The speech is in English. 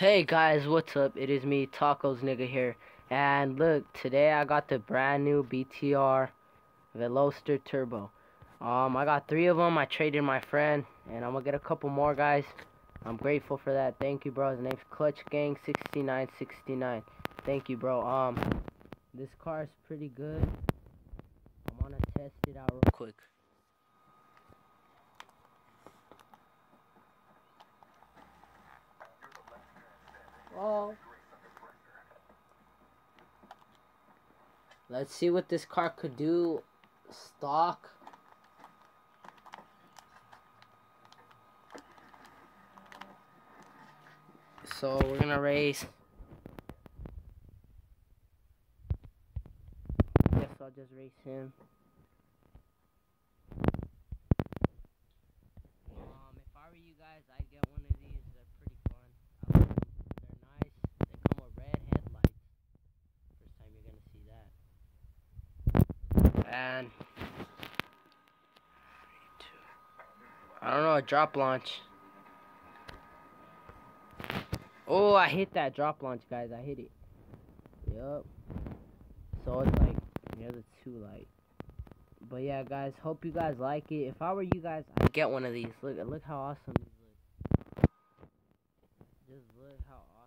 Hey guys, what's up? It is me, Tacos Nigga here. And look, today I got the brand new BTR Veloster Turbo. Um, I got three of them. I traded my friend, and I'm gonna get a couple more guys. I'm grateful for that. Thank you, bro. His name's Clutch Gang 6969. Thank you, bro. Um, this car is pretty good. I'm gonna test it out real quick. Oh. Let's see what this car could do. Stock. So we're gonna race. Guess I'll just race him. And I don't know, a drop launch. Oh, I hit that drop launch, guys. I hit it. Yup. So it's like near the two light. But yeah, guys. Hope you guys like it. If I were you guys, I'd get one of these. Look, look how awesome these look. Just look how awesome.